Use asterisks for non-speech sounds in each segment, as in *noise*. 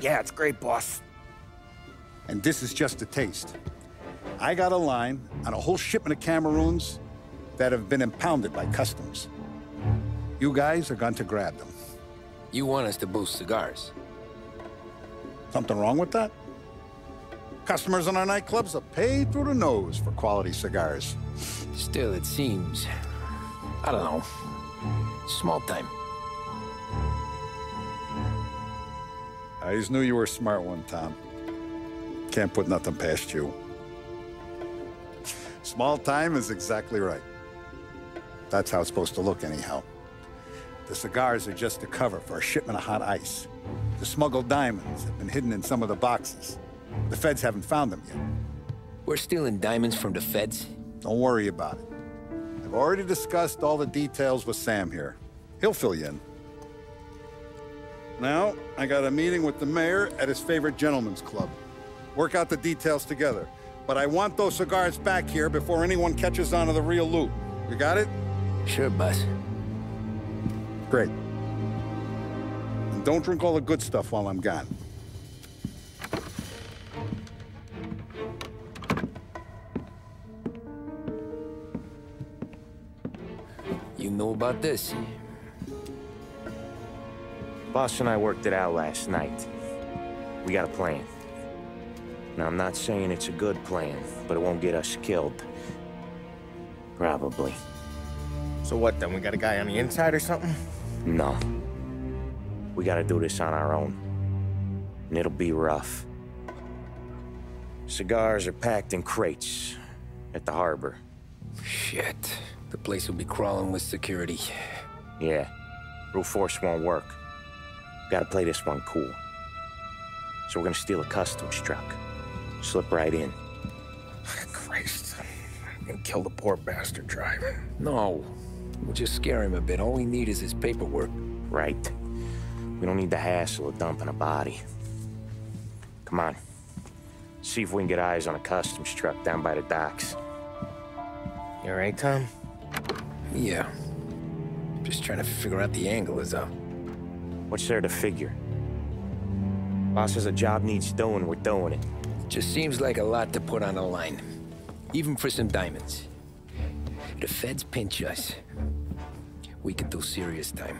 Yeah, it's great, boss. And this is just a taste. I got a line on a whole shipment of Cameroons that have been impounded by customs. You guys are going to grab them. You want us to boost cigars? Something wrong with that? Customers in our nightclubs are paid through the nose for quality cigars. Still, it seems... I don't know. Small time. I always knew you were a smart one, Tom. Can't put nothing past you. Small time is exactly right. That's how it's supposed to look anyhow. The cigars are just a cover for a shipment of hot ice. The smuggled diamonds have been hidden in some of the boxes. The feds haven't found them yet. We're stealing diamonds from the feds? Don't worry about it. I've already discussed all the details with Sam here. He'll fill you in. Now, I got a meeting with the mayor at his favorite gentleman's club. Work out the details together. But I want those cigars back here before anyone catches on to the real loot. You got it? Sure, boss. Great. And don't drink all the good stuff while I'm gone. You know about this? Boss and I worked it out last night. We got a plan. Now, I'm not saying it's a good plan, but it won't get us killed. Probably. So what then? We got a guy on the inside or something? No. We gotta do this on our own. And it'll be rough. Cigars are packed in crates at the harbor. Shit. The place will be crawling with security. Yeah. Brute force won't work. Gotta play this one cool. So we're gonna steal a customs truck. Slip right in. *laughs* Christ. And kill the poor bastard driver. No. We'll just scare him a bit. All we need is his paperwork. Right. We don't need the hassle of dumping a body. Come on. See if we can get eyes on a customs truck down by the docks. You alright, Tom? Yeah. Just trying to figure out the angle is up. What's there to figure? Boss says a job needs doing, we're doing it. Just seems like a lot to put on the line. Even for some diamonds. If the feds pinch us, we could do serious time.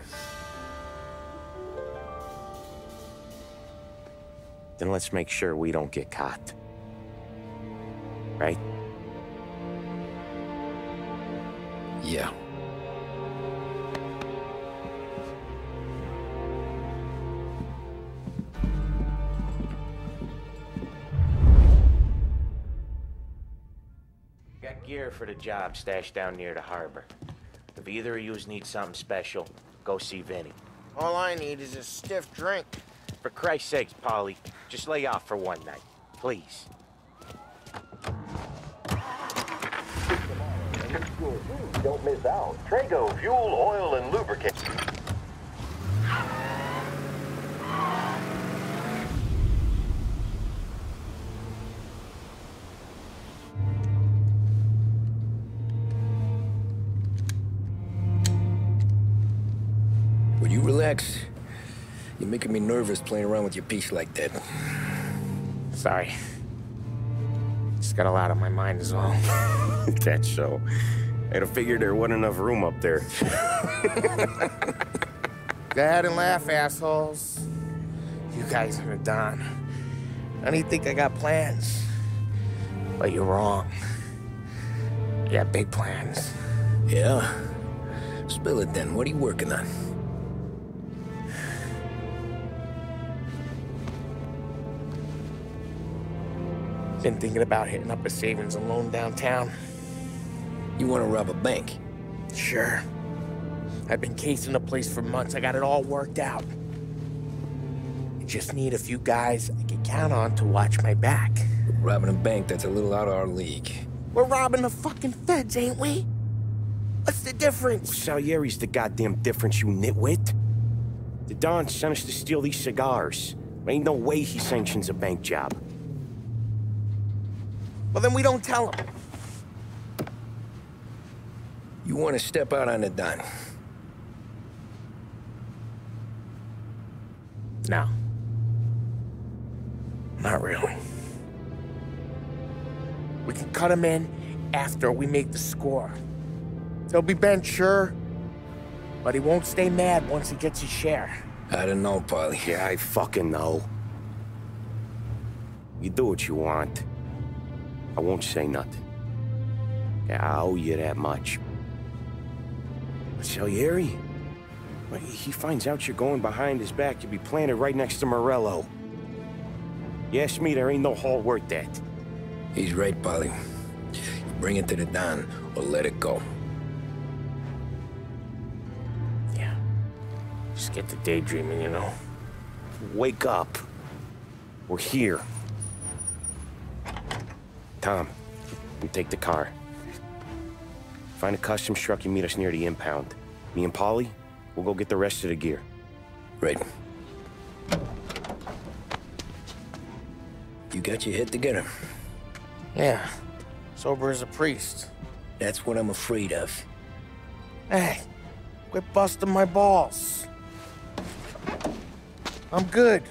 Then let's make sure we don't get caught. Right? Yeah. Gear for the job stashed down near the harbor. If either of yous need something special, go see Vinny. All I need is a stiff drink. For Christ's sakes, Paulie, just lay off for one night. Please. Don't miss out. Trago Fuel, Oil, and Lubricant. Making me nervous playing around with your piece like that. Sorry. Just got a lot on my mind as well. *laughs* That's so. I'd have figured there wasn't enough room up there. *laughs* Go ahead and laugh, assholes. You guys are done. I don't think I got plans. But you're wrong. I got big plans. Yeah? Spill it then. What are you working on? Been thinking about hitting up a savings and loan downtown. You want to rob a bank? Sure. I've been casing the place for months. I got it all worked out. I just need a few guys I can count on to watch my back. Robbing a bank that's a little out of our league. We're robbing the fucking feds, ain't we? What's the difference? Salieri's the goddamn difference, you nitwit. The Don sent us to steal these cigars. Ain't no way he sanctions a bank job. Well, then we don't tell them. You want to step out on the dime? No. Not really. We can cut him in after we make the score. He'll be bent, sure, but he won't stay mad once he gets his share. I don't know, Paulie. Yeah, I fucking know. You do what you want. I won't say nothing. I owe you that much. But Salieri? When he finds out you're going behind his back, you'll be planted right next to Morello. You ask me, there ain't no haul worth that. He's right, Paulie. You bring it to the Don, or let it go. Yeah. Just get to daydreaming, you know. Wake up. We're here. Tom, you take the car. Find a custom truck and meet us near the impound. Me and Paulie, we'll go get the rest of the gear. Right. You got your head together. Yeah. Sober as a priest. That's what I'm afraid of. Hey, quit busting my balls. I'm good.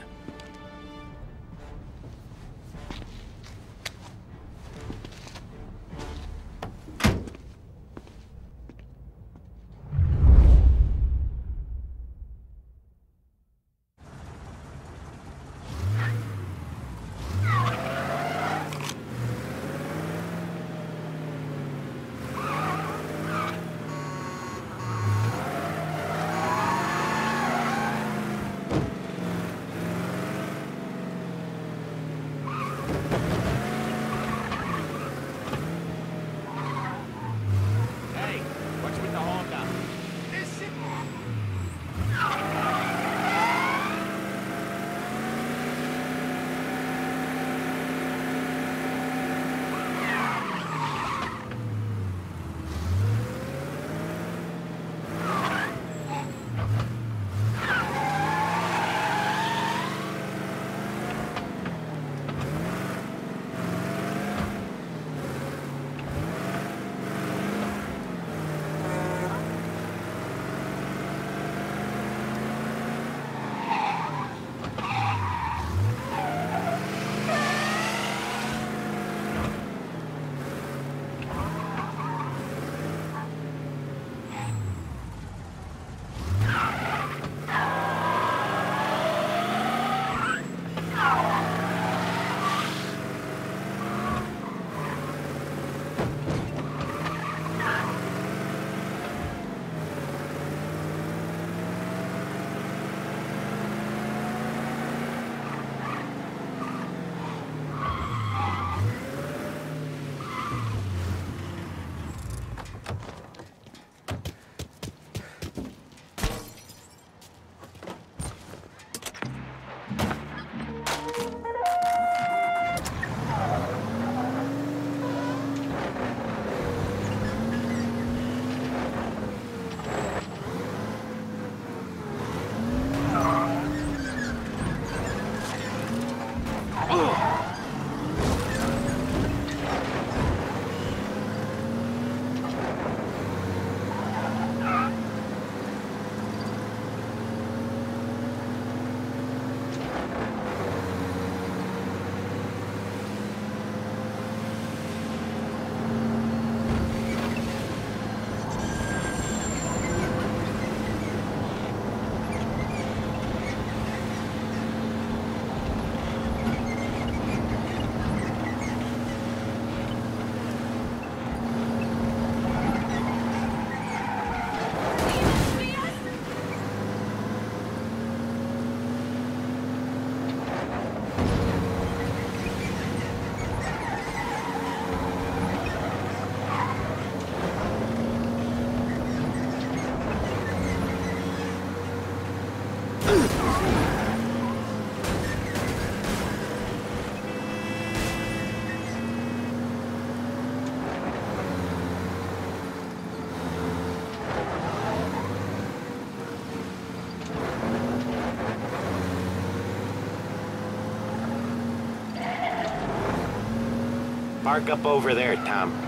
Park up over there, Tom.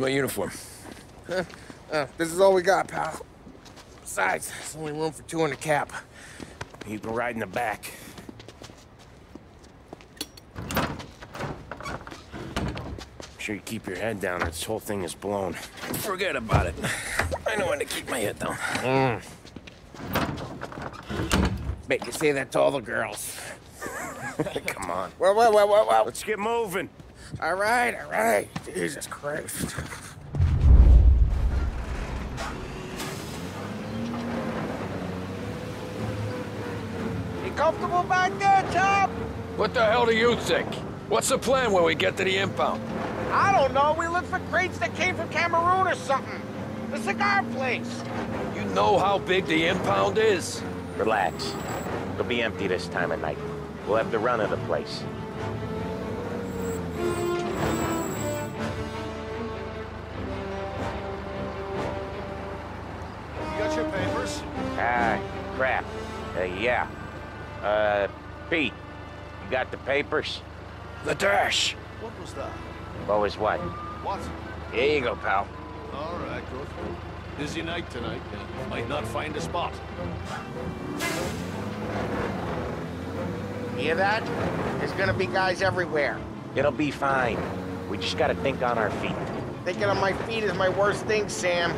My uniform? Uh, this is all we got, pal. Besides, there's only room for two in the cap. You can ride in the back. Make sure you keep your head down or this whole thing is blown. Forget about it. I know when to keep my head down. Bet you say that to all the girls. *laughs* Come on. Well, well, well, well, well. Let's get moving. All right, all right. Jesus Christ. You comfortable back there, Tom? What the hell do you think? What's the plan when we get to the impound? I don't know. We look for crates that came from Cameroon or something. The cigar place. You know how big the impound is? Relax. It'll be empty this time of night. We'll have the run of the place. Yeah. Uh, Pete, you got the papers? The dash! What was that? What was what? What? Here you go, pal. All right, good. Busy night tonight. Yeah. Might not find a spot. Hear that? There's gonna be guys everywhere. It'll be fine. We just gotta think on our feet. Thinking on my feet is my worst thing, Sam.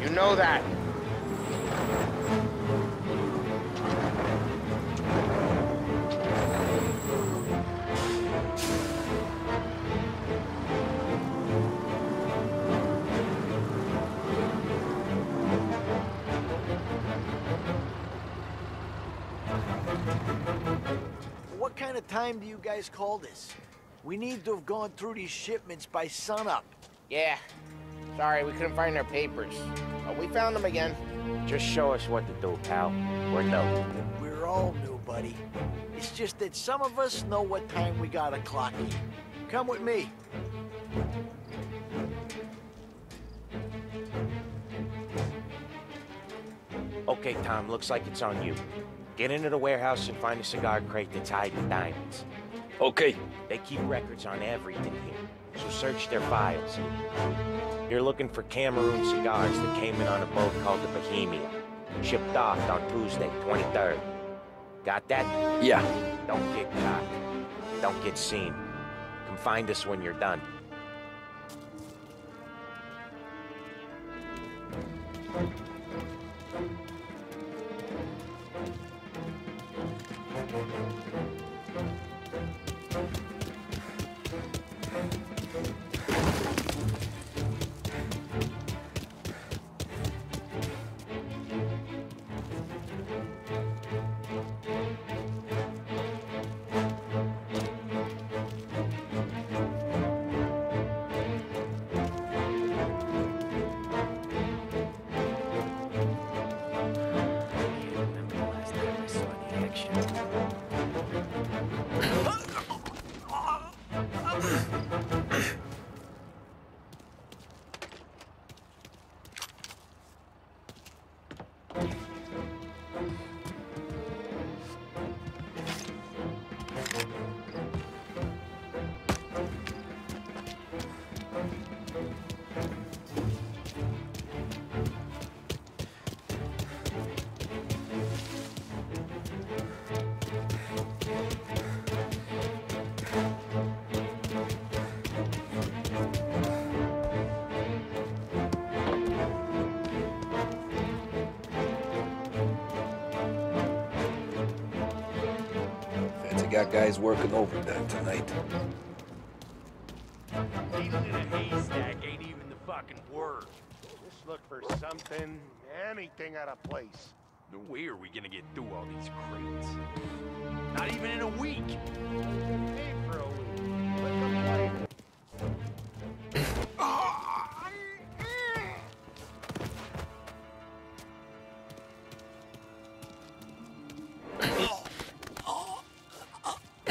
You know that. Time do you guys call this? We need to have gone through these shipments by sunup. Yeah. Sorry, we couldn't find our papers. But we found them again. Just show us what to do, pal. We're new. We're all new, buddy. It's just that some of us know what time we gotta clock in. Come with me. Okay, Tom, looks like it's on you. Get into the warehouse and find a cigar crate that's hiding diamonds. Okay, They keep records on everything here, so search their files. You're looking for Cameroon cigars that came in on a boat called the Bohemia. Shipped off on Tuesday, 23rd. Got that? yeah. Don't get caught. Don't get seen. Come find us when you're done. Fancy got guys working over that tonight. Needle in a haystack ain't even the fucking word. Just look for something, anything out of place. No way are we gonna get through all these crates. Not even in a week.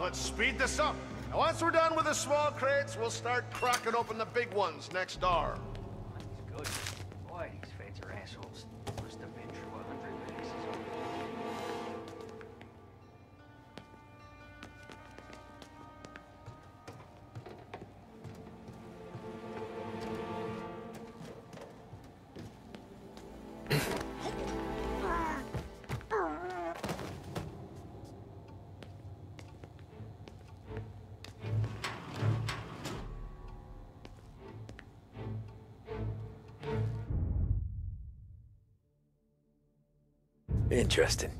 let's speed this up. Now, once we're done with the small crates, we'll start cracking open the big ones next door. Interesting.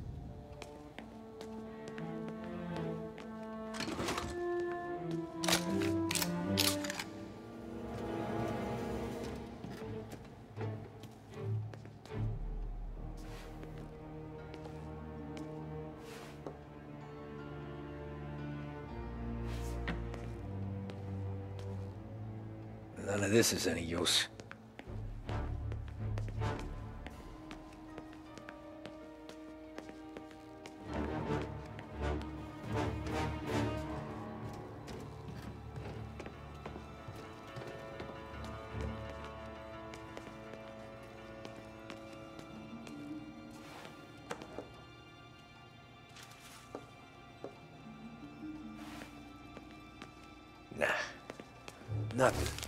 None of this is any use. Nothing.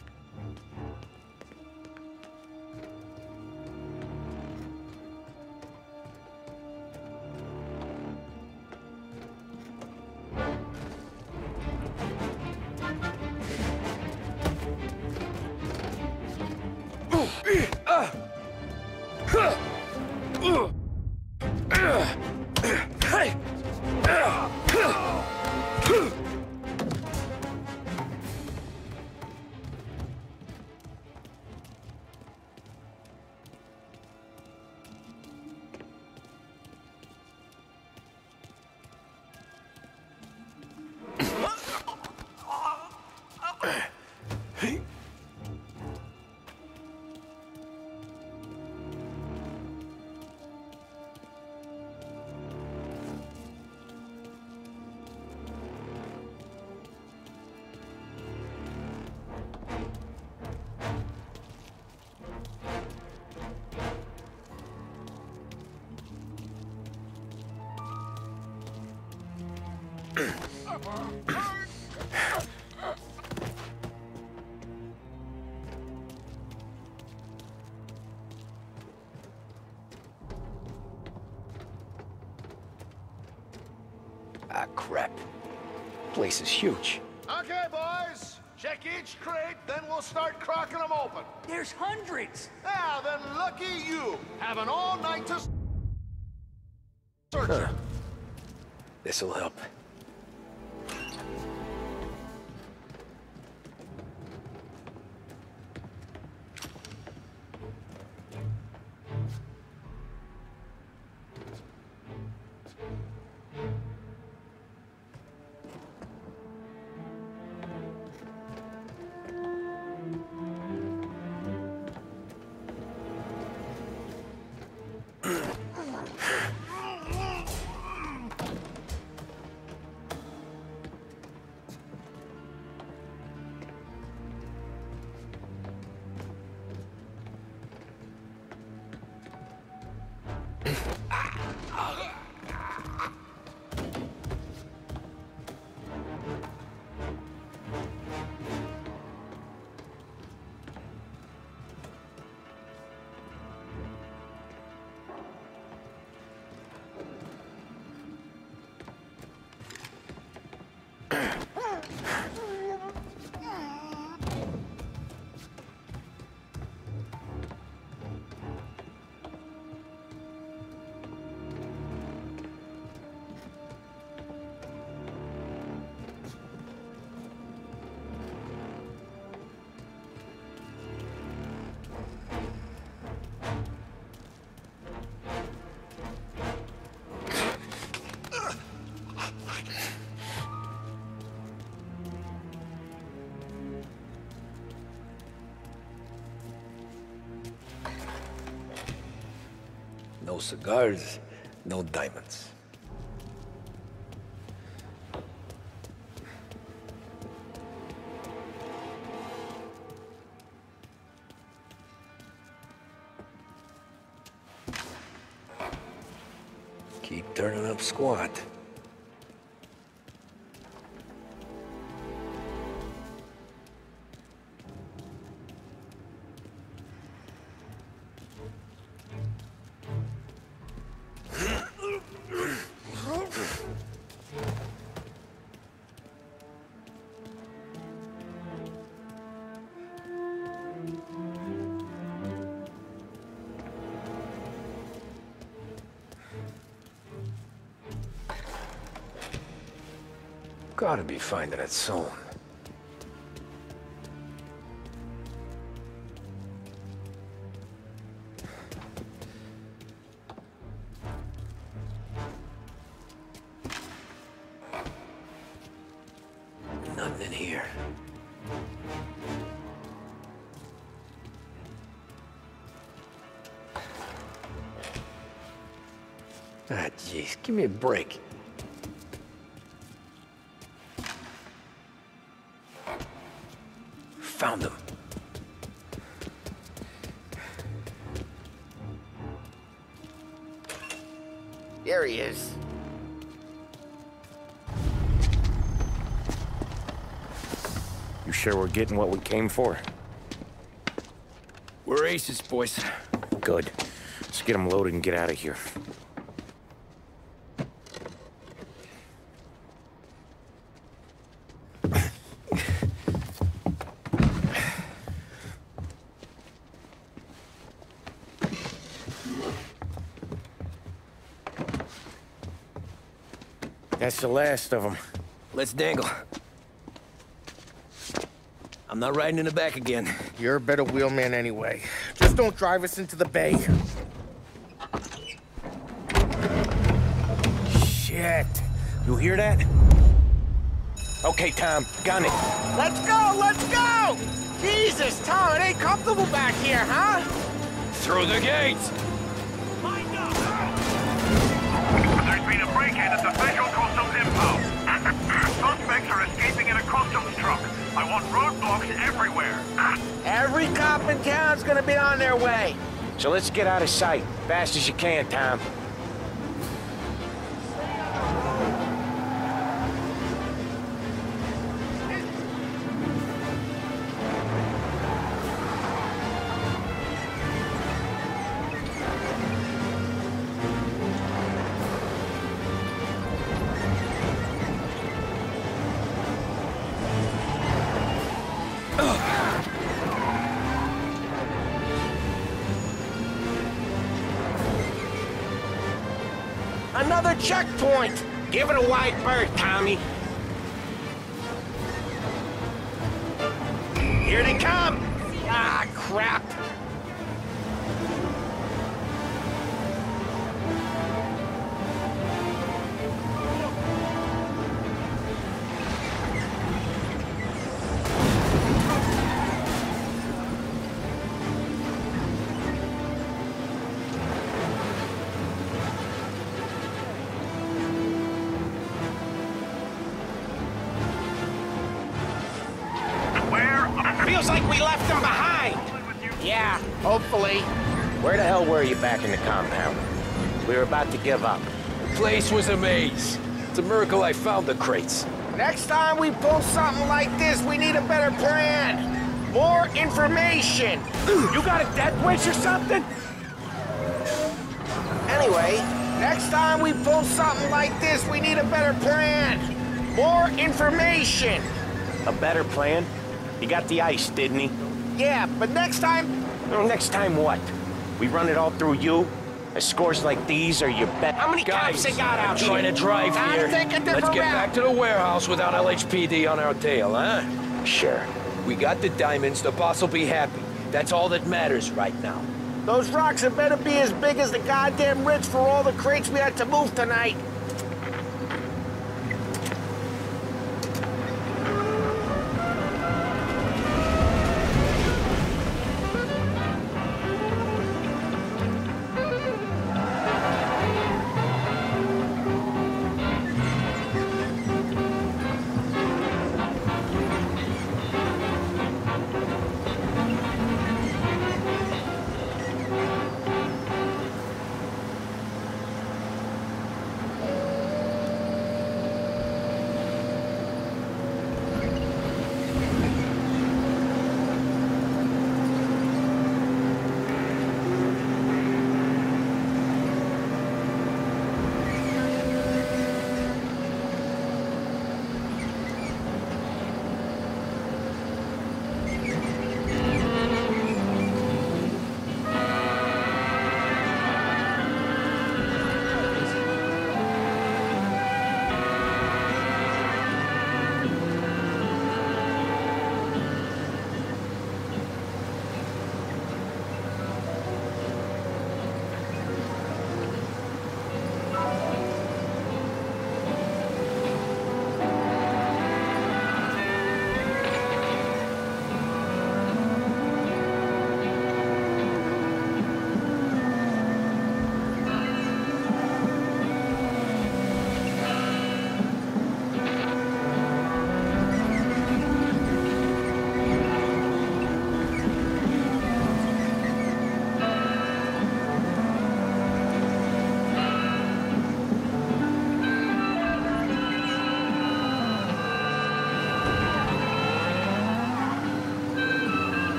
Ah, crap. Place is huge. Okay, boys. Check each crate, then we'll start cracking them open. There's hundreds! Now, then, lucky you. Have an all night to search Huh. This'll help. No cigars, no diamonds. Keep turning up squat. Gotta be finding it soon. Nothing in here. Ah, jeez, give me a break. Getting what we came for? We're aces, boys. Good. Let's get them loaded and get out of here. That's the last of them. Let's dangle. I'm not riding in the back again. You're a better wheelman anyway. Just don't drive us into the bay. Shit. You hear that? Okay, Tom, gun it. Let's go, let's go! Jesus, Tom, it ain't comfortable back here, huh? Through the gates! I want roadblocks everywhere. Every cop in town's gonna be on their way. So let's get out of sight. Fast as you can, Tom. Another checkpoint! Give it a wide berth, Tommy. Here they come! Ah, crap! Give up. The place was a maze. It's a miracle I found the crates. Next time we pull something like this, we need a better plan. More information. You got a death wish or something? Anyway, next time we pull something like this, we need a better plan. More information. A better plan? He got the ice, didn't he? Yeah, but next time, Well, next time what? We run it all through you? A scores like these are your bet. How many Guys, cops they got out I'm trying to here? drive Time to here. take a different Let's get route. back to the warehouse without LHPD on our tail, huh? Sure. We got the diamonds, the boss will be happy. That's all that matters right now. those rocks had better be as big as the goddamn Ritz for all the crates we had to move tonight.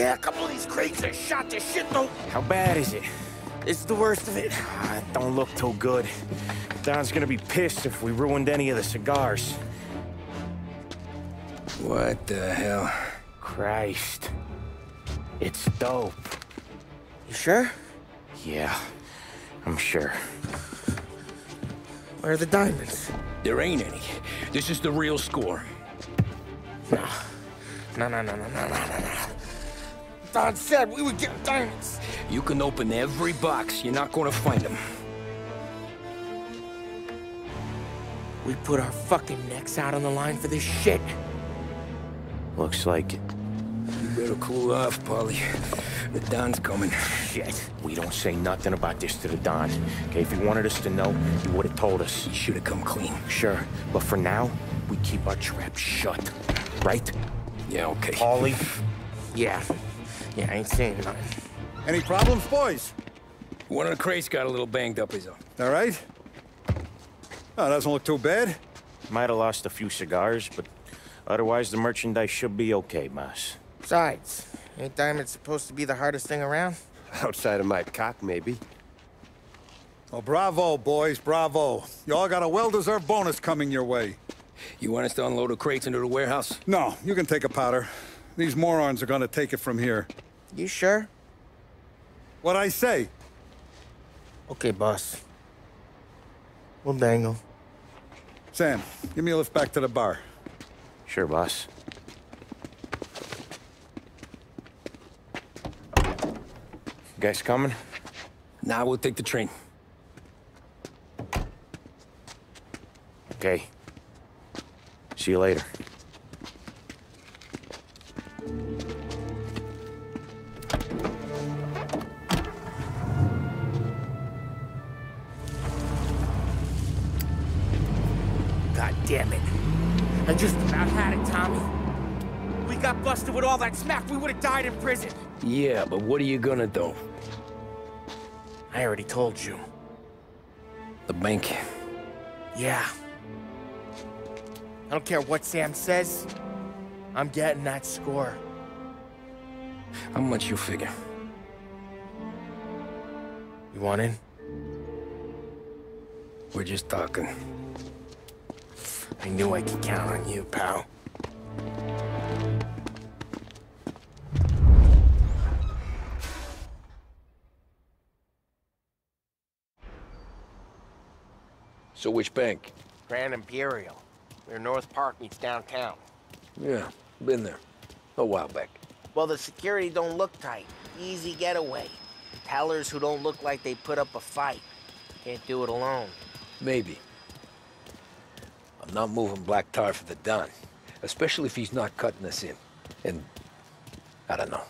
Yeah, a couple of these crates are shot to shit though. How bad is it? It's the worst of it. Ah, it don't look too good. Don's gonna be pissed if we ruined any of the cigars. What the hell? Christ. It's dope. You sure? Yeah, I'm sure. Where are the diamonds? There ain't any. This is the real score. No. No, no, no, no, no, no, no, no. Don said we would get diamonds. You can open every box. You're not gonna find them. We put our fucking necks out on the line for this shit. Looks like it. You better cool off, Paulie. The Don's coming. Shit. We don't say nothing about this to the Don. Okay, if he wanted us to know, he would have told us. He should have come clean. Sure, but for now, we keep our trap shut. Right? Yeah, okay. Paulie? *laughs* Yeah. Yeah, I ain't saying nothing. Any problems, boys? One of the crates got a little banged up, is all. All right? Oh, doesn't look too bad. Might have lost a few cigars, but otherwise the merchandise should be okay, boss. Besides, ain't diamonds supposed to be the hardest thing around? *laughs* Outside of my cock, maybe. Well, bravo, boys, bravo. You all got a well-deserved bonus coming your way. You want us to unload the crates into the warehouse? No, you can take a powder. These morons are gonna take it from here. You sure? What I say? Okay, boss. We'll dangle. Sam, give me a lift back to the bar. Sure, boss. You guys coming? Nah, we'll take the train. Okay. See you later. God damn it. I just about had it, Tommy. We got busted with all that smack, we would have died in prison. Yeah, but what are you gonna do? I already told you. The bank. Yeah. I don't care what Sam says. I'm getting that score. How much you figure? You want in? We're just talking. I knew I could count on you, pal. So which bank? Grand Imperial. Where North Park meets downtown. Yeah, been there. A while back. Well, the security don't look tight. Easy getaway. Tellers who don't look like they put up a fight. Can't do it alone. Maybe. I'm not moving black tar for the Don. Especially if he's not cutting us in. And... I don't know.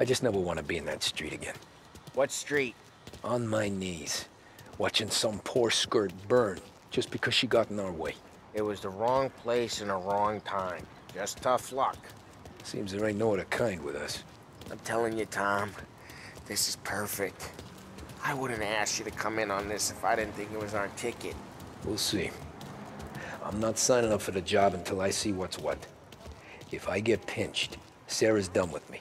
I just never want to be in that street again. What street? On my knees. Watching some poor skirt burn just because she got in our way. It was the wrong place and the wrong time. Just tough luck. Seems there ain't no other kind with us. I'm telling you, Tom, this is perfect. I wouldn't ask you to come in on this if I didn't think it was our ticket. We'll see. I'm not signing up for the job until I see what's what. If I get pinched, Sarah's done with me.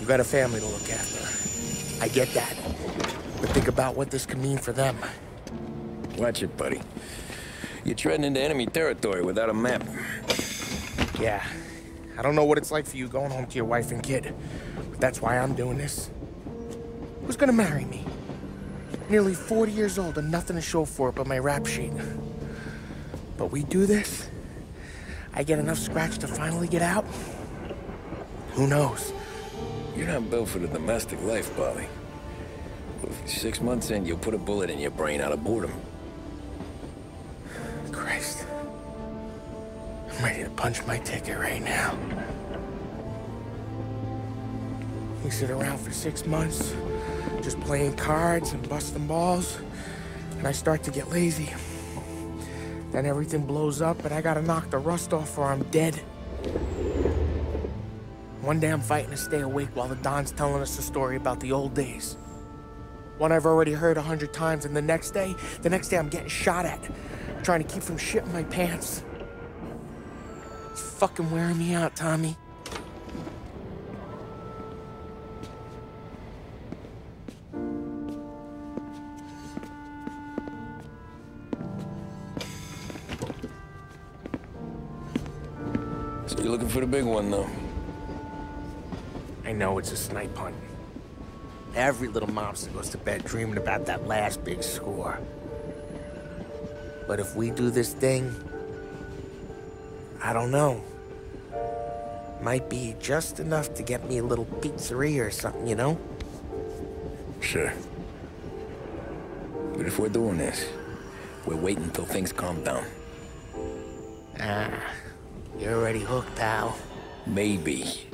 You got a family to look after. I get that. But think about what this could mean for them. Watch it, buddy. You're treading into enemy territory without a map. Yeah. I don't know what it's like for you going home to your wife and kid. But that's why I'm doing this. Who's gonna marry me? Nearly 40 years old and nothing to show for it but my rap sheet. But we do this, I get enough scratch to finally get out? Who knows? You're not built for the domestic life, Paulie. Six months in, you'll put a bullet in your brain out of boredom. Christ. I'm ready to punch my ticket right now. We sit around for six months, just playing cards and busting balls, and I start to get lazy. Then everything blows up, and I gotta knock the rust off or I'm dead. One day I'm fighting to stay awake while the Don's telling us a story about the old days. One I've already heard a hundred times, and the next day, the next day I'm getting shot at. Trying to keep from shitting my pants. It's fucking wearing me out, Tommy. For the big one, though? I know it's a snipe hunt. Every little mobster goes to bed dreaming about that last big score. But if we do this thing, I don't know. Might be just enough to get me a little pizzeria or something, you know? Sure. But if we're doing this, we're waiting until things calm down. Ah, you're already hooked, pal. Maybe.